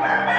Bye.